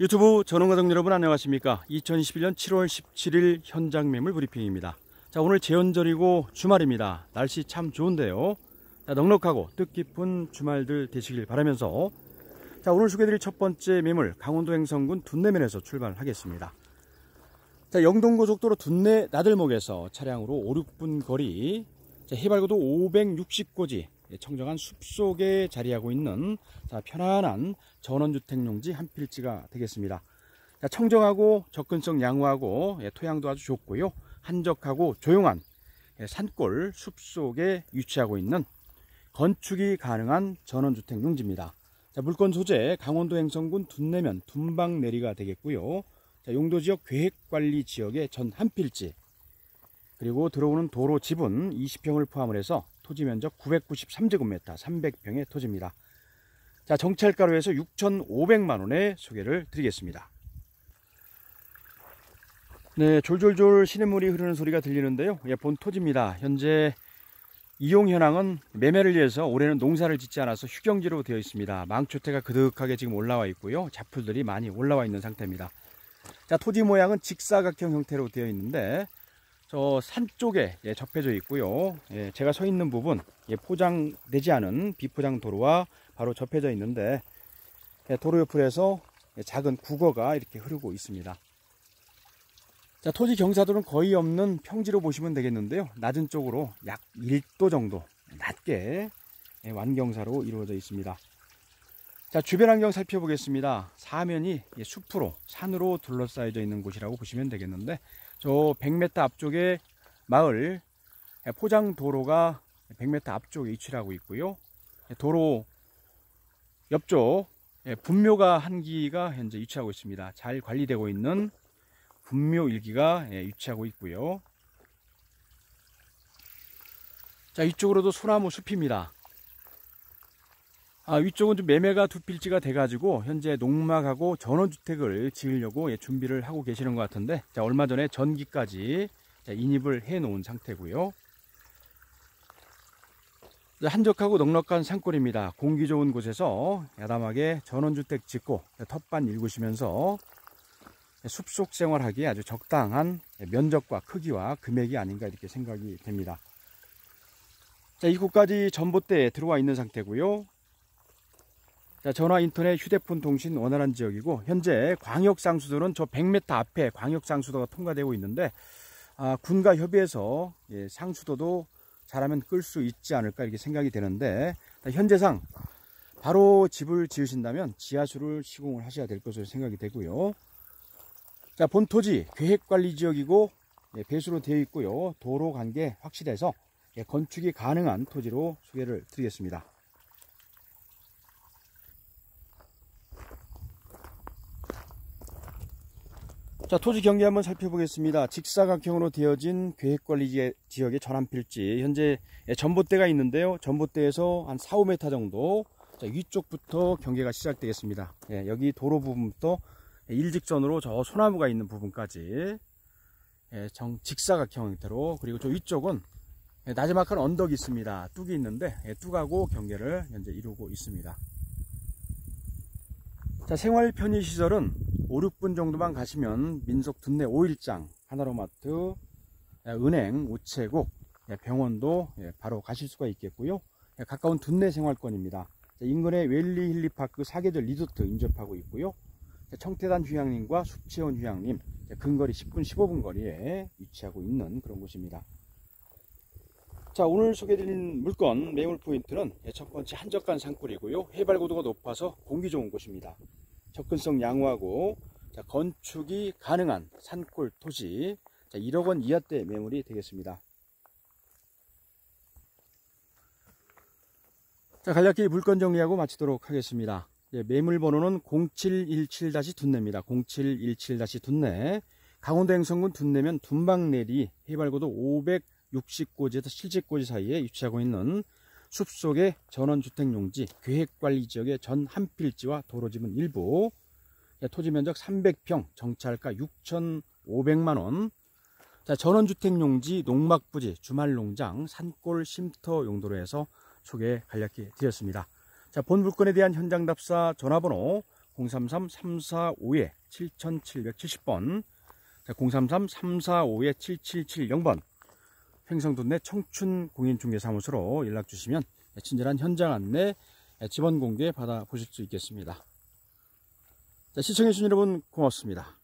유튜브 전원가족 여러분 안녕하십니까? 2021년 7월 17일 현장 매물 브리핑입니다. 자 오늘 재연절이고 주말입니다. 날씨 참 좋은데요. 자, 넉넉하고 뜻깊은 주말들 되시길 바라면서 자 오늘 소개해드릴 첫 번째 매물 강원도 행성군 둔내면에서 출발하겠습니다. 자 영동고속도로 둔내 나들목에서 차량으로 5, 6분 거리 자, 해발고도 560고지 예, 청정한 숲속에 자리하고 있는 자, 편안한 전원주택용지 한 필지가 되겠습니다. 자, 청정하고 접근성 양호하고 예, 토양도 아주 좋고요. 한적하고 조용한 예, 산골 숲속에 위치하고 있는 건축이 가능한 전원주택 용지입니다. 자, 물건 소재 강원도 행성군 둔내면 둔방내리가 되겠고요. 자, 용도지역 계획관리 지역의 전 한 필지 그리고 들어오는 도로 지분 20평을 포함을 해서 토지 면적 993제곱미터 300평의 토지입니다. 자, 정찰가로에서 6,500만 원에 소개를 드리겠습니다. 네, 졸졸졸 시냇물이 흐르는 소리가 들리는데요. 예, 본 토지입니다. 현재 이용 현황은 매매를 위해서 올해는 농사를 짓지 않아서 휴경지로 되어 있습니다. 망초태가 그득하게 지금 올라와 있고요. 자풀들이 많이 올라와 있는 상태입니다. 자, 토지 모양은 직사각형 형태로 되어 있는데 저 산 쪽에 예, 접해져 있고요. 예, 제가 서 있는 부분 예, 포장되지 않은 비포장 도로와 바로 접해져 있는데 예, 도로 옆을에서 예, 작은 국어가 이렇게 흐르고 있습니다. 자, 토지 경사도는 거의 없는 평지로 보시면 되겠는데요. 낮은 쪽으로 약 1도 정도 낮게 예, 완경사로 이루어져 있습니다. 자, 주변 환경 살펴보겠습니다. 사면이 예, 숲으로 산으로 둘러싸여져 있는 곳이라고 보시면 되겠는데 저 100m 앞쪽에 마을 예, 포장 도로가 100m 앞쪽에 위치를 하고 있고요. 예, 도로 옆쪽 예, 분묘가 한 기가 현재 위치하고 있습니다. 잘 관리되고 있는 분묘 일기가 위치하고 있고요. 자 이쪽으로도 소나무 숲입니다. 아, 위쪽은 좀 매매가 두 필지가 돼가지고 현재 농막하고 전원주택을 지으려고 예, 준비를 하고 계시는 것 같은데 자 얼마 전에 전기까지 자, 인입을 해 놓은 상태고요. 한적하고 넉넉한 산골입니다. 공기 좋은 곳에서 야담하게 전원주택 짓고 텃밭 일구시면서 숲속 생활하기에 아주 적당한 면적과 크기와 금액이 아닌가 이렇게 생각이 됩니다. 자, 이곳까지 전봇대에 들어와 있는 상태고요. 자, 전화, 인터넷, 휴대폰 통신 원활한 지역이고 현재 광역상수도는 저 100m 앞에 광역상수도가 통과되고 있는데 아, 군과 협의해서 예, 상수도도 잘하면 끌 수 있지 않을까 이렇게 생각이 되는데 현재상 바로 집을 지으신다면 지하수를 시공을 하셔야 될 것으로 생각이 되고요. 자, 본토지 계획관리지역이고 예, 배수로 되어 있고요. 도로 관계 확실해서 예, 건축이 가능한 토지로 소개를 드리겠습니다. 자, 토지 경계 한번 살펴보겠습니다. 직사각형으로 되어진 계획관리 지역의 전환필지. 현재 전봇대가 있는데요. 전봇대에서 한 4, 5m 정도 자, 위쪽부터 경계가 시작되겠습니다. 예, 여기 도로 부분부터 일직선으로 저 소나무가 있는 부분까지 예, 정 직사각형 형태로 그리고 저 위쪽은 예, 나지막한 언덕이 있습니다. 뚝이 있는데 예, 뚝하고 경계를 현재 이루고 있습니다. 자, 생활 편의시설은 5, 6분 정도만 가시면 민속 둔내 5일장, 하나로마트, 예, 은행, 우체국, 예, 병원도 예, 바로 가실 수가 있겠고요. 가까운 둔내 생활권입니다. 인근에 웰리 힐리파크 사계절 리조트 인접하고 있고요. 청태산 휴양림과 숲체원 휴양림 근거리 10분 15분 거리에 위치하고 있는 그런 곳입니다. 자 오늘 소개드린 물건 매물 포인트는 첫 번째 한적한 산골이고요. 해발 고도가 높아서 공기 좋은 곳입니다. 접근성 양호하고 자, 건축이 가능한 산골 토지 자, 1억 원 이하대 매물이 되겠습니다. 자, 간략히 물건 정리하고 마치도록 하겠습니다. 예, 매물 번호는 0717-둔내입니다. 0717-둔내. 강원도 행성군 둔내면 둔방내리 해발고도 560고지에서 7제고지 사이에 위치하고 있는 숲속의 전원주택용지, 계획관리지역의 전 한필지와 도로지분 일부, 토지 면적 300평, 정찰가 6,500만원, 자, 전원주택용지, 농막부지, 주말농장, 산골 쉼터 용도로 해서 소개 간략히 드렸습니다. 자, 본 물건에 대한 현장 답사 전화번호 033-345-7770번. 033-345-7770번 횡성동 내 청춘공인중개사무소로 연락 주시면 친절한 현장 안내 지원 공개 받아보실 수 있겠습니다. 자, 시청해주신 여러분 고맙습니다.